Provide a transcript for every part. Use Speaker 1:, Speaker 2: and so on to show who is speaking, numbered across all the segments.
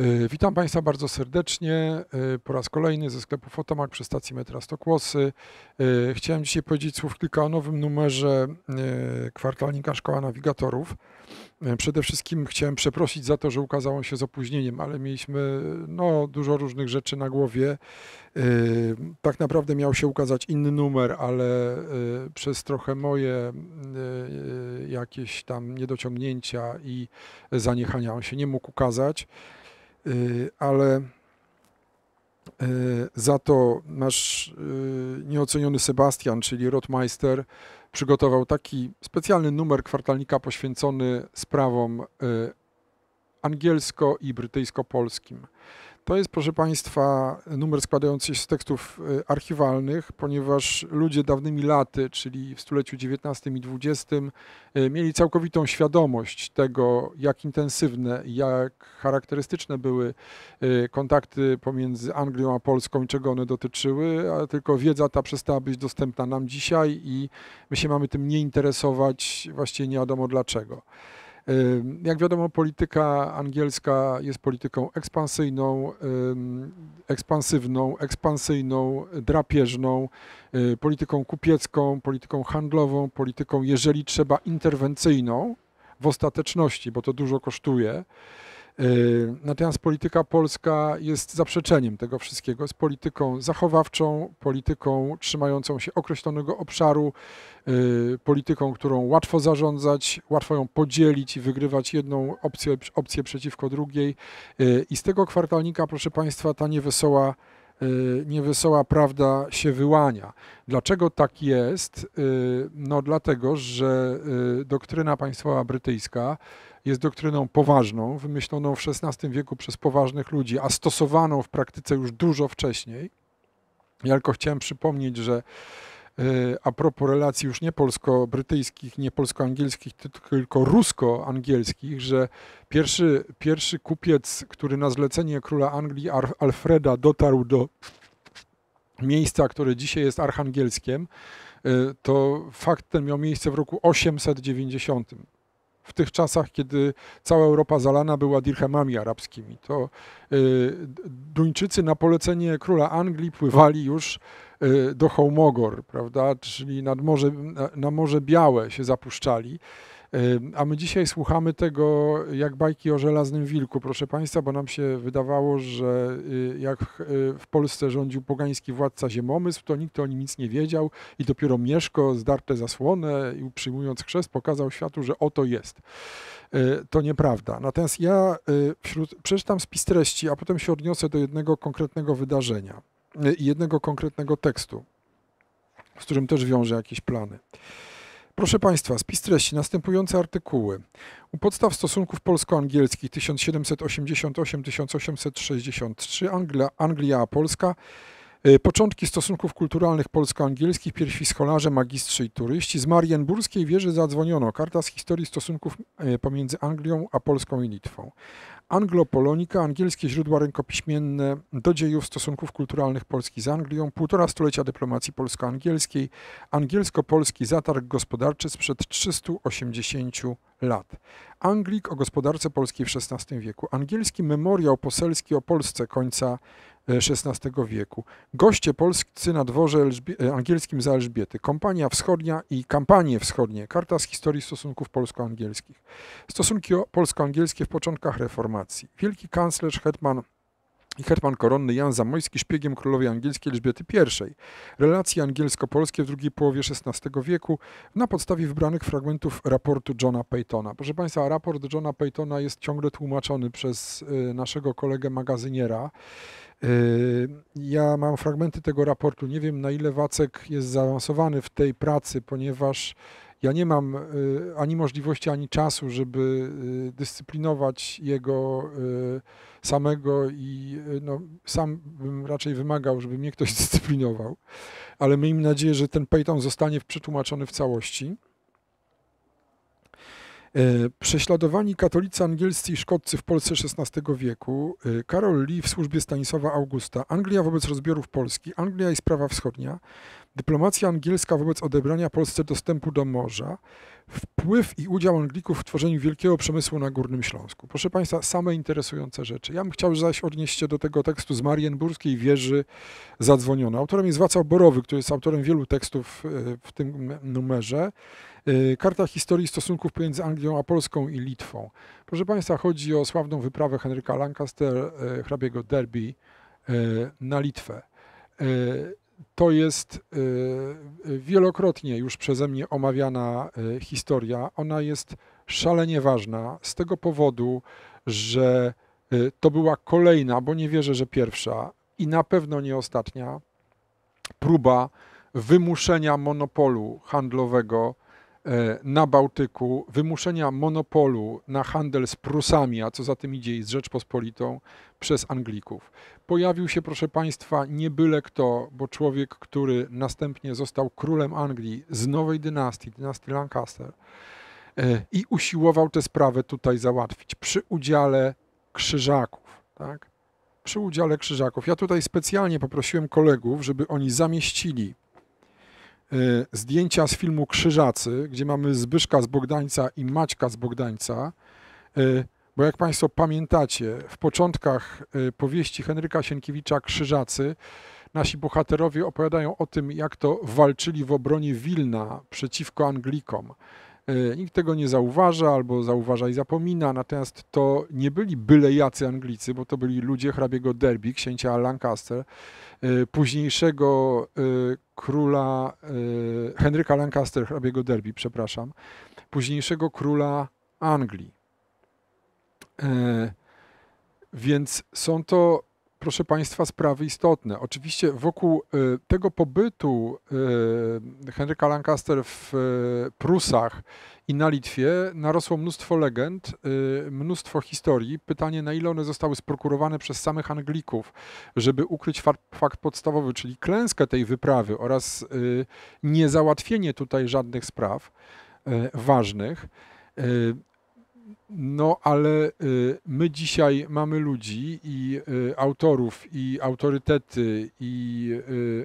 Speaker 1: Y, witam Państwa bardzo serdecznie y, po raz kolejny ze sklepu Fotomak przy stacji metra Stokłosy. Y, chciałem dzisiaj powiedzieć słów kilka o nowym numerze kwartalnika Szkoła Nawigatorów. Przede wszystkim chciałem przeprosić za to, że ukazało się z opóźnieniem, ale mieliśmy no, dużo różnych rzeczy na głowie. Tak naprawdę miał się ukazać inny numer, ale przez trochę moje jakieś tam niedociągnięcia i zaniechania on się nie mógł ukazać. Y, ale y, za to nasz y, nieoceniony Sebastian, czyli Rotmeister, przygotował taki specjalny numer kwartalnika poświęcony sprawom angielsko- i brytyjsko-polskim. To jest, proszę Państwa, numer składający się z tekstów e, archiwalnych, ponieważ ludzie dawnymi laty, czyli w stuleciu XIX i XX, e, mieli całkowitą świadomość tego, jak intensywne, jak charakterystyczne były e, kontakty pomiędzy Anglią a Polską i czego one dotyczyły, ale tylko wiedza ta przestała być dostępna nam dzisiaj i my się mamy tym nie interesować, właściwie nie wiadomo dlaczego. Jak wiadomo, polityka angielska jest polityką ekspansyjną, ekspansywną, ekspansyjną, drapieżną, y, polityką kupiecką, polityką handlową, polityką, jeżeli trzeba, interwencyjną w ostateczności, bo to dużo kosztuje. Y, natomiast polityka polska jest zaprzeczeniem tego wszystkiego. Jest polityką zachowawczą, polityką trzymającą się określonego obszaru, y, polityką, którą łatwo zarządzać, łatwo ją podzielić i wygrywać jedną opcję, opcję przeciwko drugiej. Y, I z tego kwartalnika, proszę Państwa, ta niewesoła niewesoła prawda się wyłania. Dlaczego tak jest? No dlatego, że doktryna państwowa brytyjska jest doktryną poważną, wymyśloną w XVI wieku przez poważnych ludzi, a stosowaną w praktyce już dużo wcześniej. Ja tylko chciałem przypomnieć, że a propos relacji już nie polsko-brytyjskich, nie polsko-angielskich, tylko rusko-angielskich, że pierwszy, pierwszy kupiec, który na zlecenie króla Anglii Alfreda dotarł do miejsca, które dzisiaj jest Archangelskiem, e, to fakt ten miał miejsce w roku 890 w tych czasach, kiedy cała Europa zalana była dirhamami arabskimi. To y, Duńczycy na polecenie króla Anglii pływali już do Hołmogor, prawda, czyli nad morze, na Morze Białe się zapuszczali. A my dzisiaj słuchamy tego jak bajki o żelaznym wilku, proszę Państwa, bo nam się wydawało, że y, jak y, w Polsce rządził pogański władca ziemomysł, to nikt o nim nic nie wiedział i dopiero Mieszko, zdarte zasłonę i przyjmując chrzest pokazał światu, że oto jest. Y, to nieprawda. Natomiast ja wśród, przeczytam spis treści, a potem się odniosę do jednego konkretnego wydarzenia jednego konkretnego tekstu, z którym też wiążę jakieś plany. Proszę Państwa, spis treści, następujące artykuły. U podstaw stosunków polsko-angielskich 1788-1863 Anglia, Anglia a Polska y, Początki stosunków kulturalnych polsko-angielskich, pierwsi scholarze, magistrzy i turyści. Z Marienburskiej wieży zadzwoniono. Karta z historii stosunków y, pomiędzy Anglią a Polską i Litwą. Anglo-Polonika, angielskie źródła rękopiśmienne do dziejów stosunków kulturalnych Polski z Anglią, półtora stulecia dyplomacji polsko-angielskiej, angielsko-polski zatarg gospodarczy sprzed 380 lat. Anglik o gospodarce polskiej w XVI wieku, angielski memoriał poselski o Polsce końca XVI wieku. Goście polscy na dworze Elżbie- angielskim za Elżbiety. Kompania wschodnia i kampanie wschodnie. Karta z historii stosunków polsko-angielskich. Stosunki polsko-angielskie w początkach reformacji. Wielki kanclerz hetman i hetman koronny Jan Zamojski szpiegiem królowej angielskiej Elżbiety I. Relacje angielsko-polskie w drugiej połowie XVI wieku na podstawie wybranych fragmentów raportu Johna Paytona. Proszę Państwa, raport Johna Paytona jest ciągle tłumaczony przez y, naszego kolegę magazyniera. Y, ja mam fragmenty tego raportu. Nie wiem, na ile Wacek jest zaawansowany w tej pracy, ponieważ ja nie mam y, ani możliwości, ani czasu, żeby y, dyscyplinować jego samego i no, sam bym raczej wymagał, żeby mnie ktoś dyscyplinował. Ale miejmy nadzieję, że ten pejton zostanie przetłumaczony w całości. Prześladowani katolicy angielscy i szkoccy w Polsce XVI wieku, Karol Lee w służbie Stanisława Augusta, Anglia wobec rozbiorów Polski, Anglia i sprawa wschodnia, dyplomacja angielska wobec odebrania Polsce dostępu do morza, wpływ i udział Anglików w tworzeniu wielkiego przemysłu na Górnym Śląsku. Proszę Państwa, same interesujące rzeczy. Ja bym chciał zaś odnieść się do tego tekstu z Marienburskiej Wieży Zadzwoniona. Autorem jest Wacław Borowy, który jest autorem wielu tekstów e, w tym numerze. E, Karta historii stosunków pomiędzy Anglią a Polską i Litwą. Proszę Państwa, chodzi o sławną wyprawę Henryka Lancaster, e, hrabiego Derby na Litwę to jest y, wielokrotnie już przeze mnie omawiana y, historia. Ona jest szalenie ważna z tego powodu, że y, to była kolejna, bo nie wierzę, że pierwsza i na pewno nie ostatnia próba wymuszenia monopolu handlowego na Bałtyku, wymuszenia monopolu na handel z Prusami, a co za tym idzie i z Rzeczpospolitą, przez Anglików. Pojawił się, proszę Państwa, nie byle kto, bo człowiek, który następnie został królem Anglii z nowej dynastii, dynastii Lancaster, e, i usiłował tę sprawę tutaj załatwić przy udziale krzyżaków. Tak? Przy udziale krzyżaków. Ja tutaj specjalnie poprosiłem kolegów, żeby oni zamieścili zdjęcia z filmu Krzyżacy, gdzie mamy Zbyszka z Bogdańca i Maćka z Bogdańca, y, bo jak Państwo pamiętacie, w początkach y, powieści Henryka Sienkiewicza Krzyżacy nasi bohaterowie opowiadają o tym, jak to walczyli w obronie Wilna przeciwko Anglikom. Nikt tego nie zauważa albo zauważa i zapomina, natomiast to nie byli byle jacy Anglicy, bo to byli ludzie hrabiego Derby, księcia Lancaster, Y, późniejszego y, króla Henryka Lancaster, hrabiego Derby, przepraszam, późniejszego króla Anglii. Więc są to, proszę Państwa, sprawy istotne. Oczywiście wokół tego pobytu Henryka Lancaster w Prusach i na Litwie narosło mnóstwo legend, y, mnóstwo historii. Pytanie, na ile one zostały sprokurowane przez samych Anglików, żeby ukryć fakt podstawowy, czyli klęskę tej wyprawy oraz y, niezałatwienie tutaj żadnych spraw y, ważnych. No, ale my dzisiaj mamy ludzi i autorów, i autorytety, i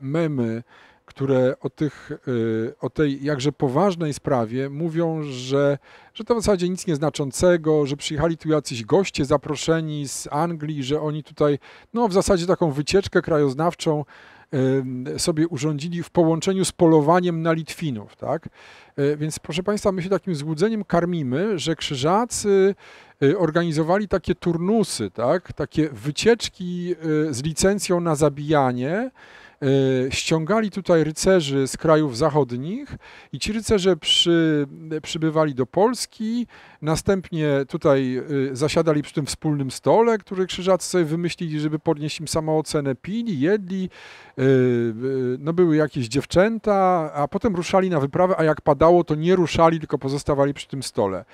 Speaker 1: memy, które o, tych, y, o tej jakże poważnej sprawie mówią, że, że to w zasadzie nic nieznaczącego, że przyjechali tu jacyś goście zaproszeni z Anglii, że oni tutaj no, w zasadzie taką wycieczkę krajoznawczą sobie urządzili w połączeniu z polowaniem na Litwinów. Tak? Y, więc proszę Państwa, my się takim złudzeniem karmimy, że krzyżacy y, organizowali takie turnusy, tak? takie wycieczki z licencją na zabijanie, E, ściągali tutaj rycerzy z krajów zachodnich i ci rycerze przy, przybywali do Polski, następnie tutaj e, zasiadali przy tym wspólnym stole, który krzyżacy sobie wymyślili, żeby podnieść im samoocenę, pili, jedli, e, no były jakieś dziewczęta, a potem ruszali na wyprawę, a jak padało, to nie ruszali, tylko pozostawali przy tym stole.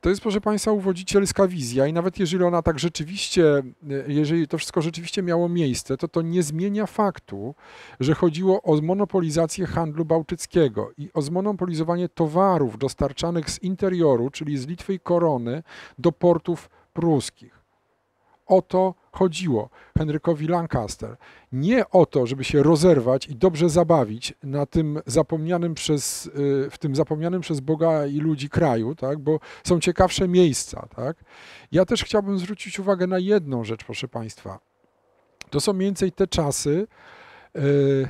Speaker 1: To jest, proszę Państwa, uwodzicielska wizja i nawet jeżeli ona tak rzeczywiście, jeżeli to wszystko rzeczywiście miało miejsce, to to nie zmienia faktu, że chodziło o zmonopolizację handlu bałtyckiego i o zmonopolizowanie towarów dostarczanych z interioru, czyli z Litwy i Korony, do portów pruskich. O to chodziło Henrykowi Lancaster. Nie o to, żeby się rozerwać i dobrze zabawić na tym zapomnianym przez, y, w tym zapomnianym przez Boga i ludzi kraju, tak? bo są ciekawsze miejsca. Tak? Ja też chciałbym zwrócić uwagę na jedną rzecz, proszę Państwa. To są mniej więcej te czasy,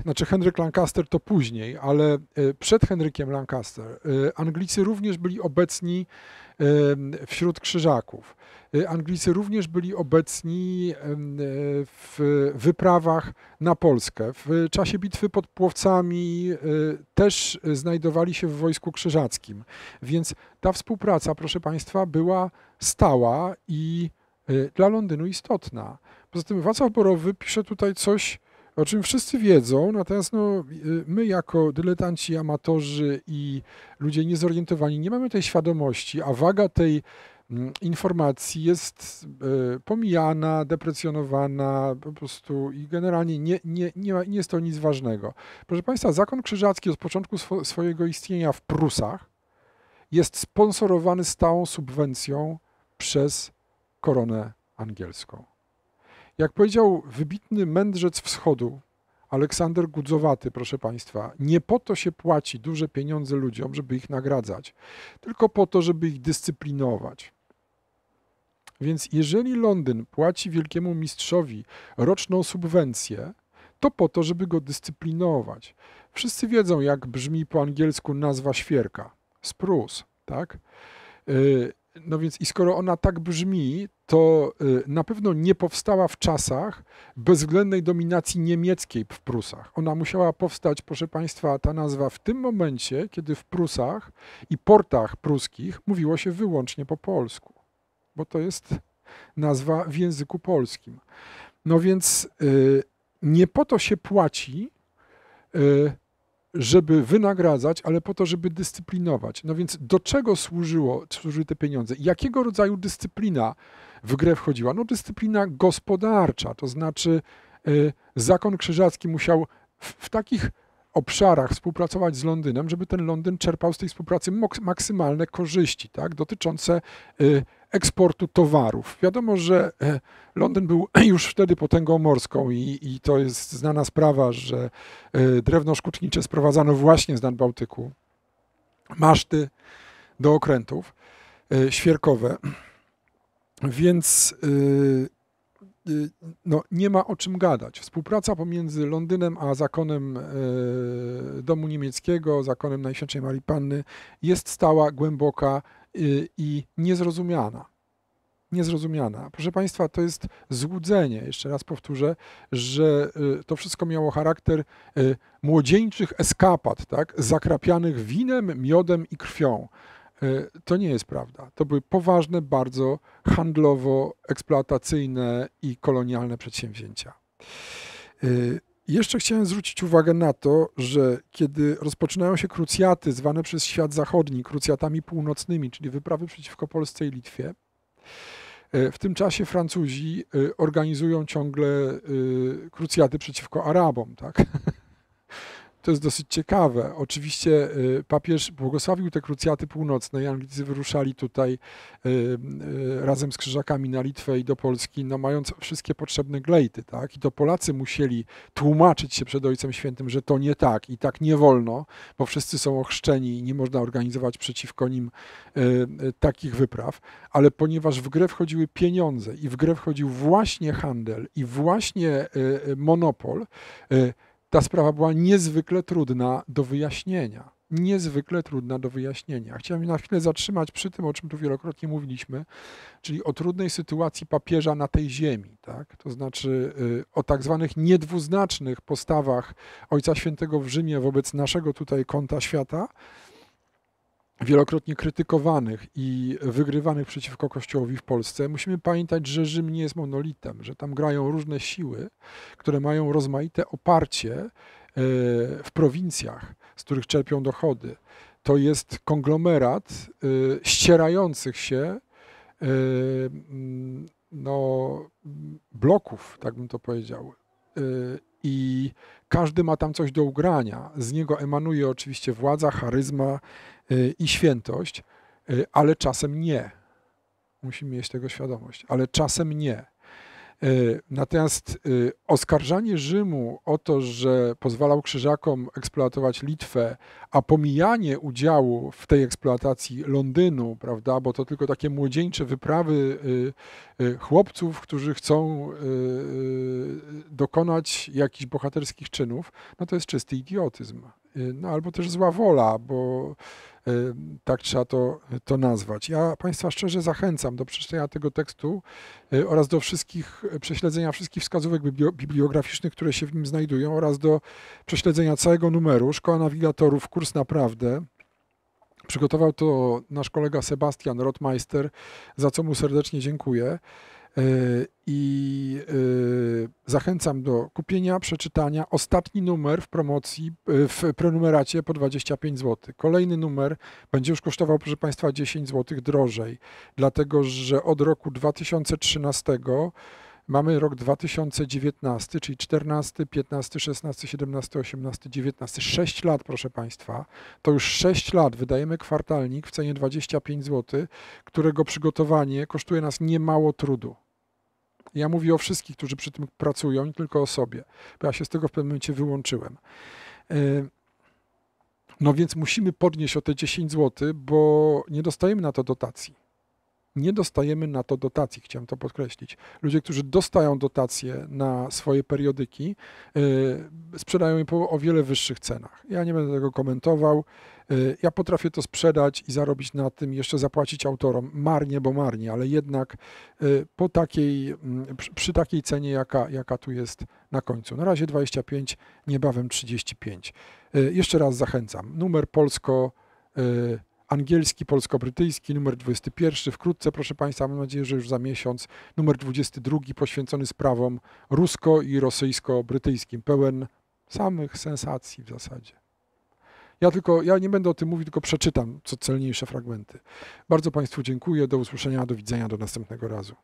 Speaker 1: znaczy Henryk Lancaster to później, ale y, przed Henrykiem Lancaster Anglicy również byli obecni wśród krzyżaków. Anglicy również byli obecni w wyprawach na Polskę. W czasie bitwy pod Płowcami też znajdowali się w Wojsku Krzyżackim. Więc ta współpraca, proszę Państwa, była stała i dla Londynu istotna. Poza tym Wacław Borowy pisze tutaj coś, o czym wszyscy wiedzą, natomiast no, my jako dyletanci, amatorzy i ludzie niezorientowani nie mamy tej świadomości, a waga tej mm, informacji jest e, pomijana, deprecjonowana po prostu i generalnie nie, nie, nie, nie jest to nic ważnego. Proszę Państwa, zakon krzyżacki od początku swo, swojego istnienia w Prusach jest sponsorowany stałą subwencją przez koronę angielską. Jak powiedział wybitny mędrzec wschodu, Aleksander Gudzowaty, proszę Państwa, nie po to się płaci duże pieniądze ludziom, żeby ich nagradzać, tylko po to, żeby ich dyscyplinować. Więc jeżeli Londyn płaci wielkiemu mistrzowi roczną subwencję, to po to, żeby go dyscyplinować. Wszyscy wiedzą, jak brzmi po angielsku nazwa świerka. Spruce, tak? Y, no więc i skoro ona tak brzmi, to y, na pewno nie powstała w czasach bezwzględnej dominacji niemieckiej w Prusach. Ona musiała powstać, proszę Państwa, ta nazwa w tym momencie, kiedy w Prusach i portach pruskich mówiło się wyłącznie po polsku, bo to jest nazwa w języku polskim. No więc y, nie po to się płaci, żeby wynagradzać, ale po to, żeby dyscyplinować. No więc do czego służyło, służyły te pieniądze? Jakiego rodzaju dyscyplina w grę wchodziła? No dyscyplina gospodarcza, to znaczy y, zakon krzyżacki musiał w, w takich obszarach współpracować z Londynem, żeby ten Londyn czerpał z tej współpracy maksymalne korzyści tak, dotyczące y, eksportu towarów. Wiadomo, że e, Londyn był już wtedy potęgą morską i, i to jest znana sprawa, że e, drewno szkucznicze sprowadzano właśnie z Bałtyku, maszty do okrętów e, świerkowe, więc no, nie ma o czym gadać. Współpraca pomiędzy Londynem a zakonem domu niemieckiego, zakonem Najświętszej Marii Panny jest stała, głęboka, i niezrozumiana. Niezrozumiana. Proszę Państwa, to jest złudzenie, jeszcze raz powtórzę, że y, to wszystko miało charakter y, młodzieńczych eskapad, tak? zakrapianych winem, miodem i krwią. To nie jest prawda. To były poważne, bardzo handlowo, eksploatacyjne i kolonialne przedsięwzięcia. Jeszcze chciałem zwrócić uwagę na to, że kiedy rozpoczynają się krucjaty zwane przez świat zachodni krucjatami północnymi, czyli wyprawy przeciwko Polsce i Litwie, e, w tym czasie Francuzi e, organizują ciągle e, krucjaty przeciwko Arabom. Tak? To jest dosyć ciekawe. Oczywiście y, papież błogosławił te krucjaty północne i Anglicy wyruszali tutaj y, y, razem z krzyżakami na Litwę i do Polski, no mając wszystkie potrzebne glejty, tak? I to Polacy musieli tłumaczyć się przed Ojcem Świętym, że to nie tak i tak nie wolno, bo wszyscy są ochrzczeni i nie można organizować przeciwko nim takich wypraw, ale ponieważ w grę wchodziły pieniądze i w grę wchodził właśnie handel i właśnie monopol, ta sprawa była niezwykle trudna do wyjaśnienia. Niezwykle trudna do wyjaśnienia. Chciałem na chwilę zatrzymać przy tym, o czym tu wielokrotnie mówiliśmy, czyli o trudnej sytuacji papieża na tej ziemi. Tak? To znaczy y, o tak zwanych niedwuznacznych postawach Ojca Świętego w Rzymie wobec naszego tutaj kąta świata, wielokrotnie krytykowanych i wygrywanych przeciwko Kościołowi w Polsce, musimy pamiętać, że Rzym nie jest monolitem, że tam grają różne siły, które mają rozmaite oparcie e, w prowincjach, z których czerpią dochody. To jest konglomerat e, ścierających się e, no, bloków, tak bym to powiedział. I każdy ma tam coś do ugrania. Z niego emanuje oczywiście władza, charyzma, i świętość, y, ale czasem nie. Musimy mieć tego świadomość, ale czasem nie. Y, natomiast oskarżanie Rzymu o to, że pozwalał krzyżakom eksploatować Litwę, a pomijanie udziału w tej eksploatacji Londynu, prawda, bo to tylko takie młodzieńcze wyprawy chłopców, którzy chcą dokonać jakichś bohaterskich czynów, no to jest czysty idiotyzm. No albo też zła wola, bo Y, tak trzeba to, to nazwać. Ja Państwa szczerze zachęcam do przeczytania tego tekstu y, oraz do wszystkich, prześledzenia wszystkich wskazówek bibliograficznych, które się w nim znajdują oraz do prześledzenia całego numeru. Szkoła Nawigatorów, kurs naprawdę. Przygotował to nasz kolega Sebastian Rotmeister, za co mu serdecznie dziękuję. E, I e, zachęcam do kupienia, przeczytania. Ostatni numer w promocji, e, w prenumeracie po 25 zł. Kolejny numer będzie już kosztował, proszę Państwa, 10 zł drożej, dlatego że od roku 2013 Mamy rok 2019, czyli 14, 15, 16, 17, 18, 19. 6 lat, proszę Państwa. To już 6 lat wydajemy kwartalnik w cenie 25 zł, którego przygotowanie kosztuje nas niemało trudu. Ja mówię o wszystkich, którzy przy tym pracują, nie tylko o sobie, bo ja się z tego w pewnym momencie wyłączyłem. E, no więc musimy podnieść o te 10 zł, bo nie dostajemy na to dotacji. Nie dostajemy na to dotacji, chciałem to podkreślić. Ludzie, którzy dostają dotacje na swoje periodyki, yy, sprzedają je po o wiele wyższych cenach. Ja nie będę tego komentował. Yy, ja potrafię to sprzedać i zarobić na tym, jeszcze zapłacić autorom marnie, bo marnie, ale jednak yy, po takiej, mm, przy takiej cenie, jaka, jaka tu jest na końcu. Na razie 25, niebawem 35. Jeszcze raz zachęcam. Numer polsko angielski, polsko-brytyjski, numer 21. Wkrótce, proszę Państwa, mam nadzieję, że już za miesiąc, numer 22 poświęcony sprawom rusko- i rosyjsko-brytyjskim, pełen samych sensacji w zasadzie. Ja tylko, ja nie będę o tym mówił, tylko przeczytam co celniejsze fragmenty. Bardzo Państwu dziękuję, do usłyszenia, do widzenia, do następnego razu.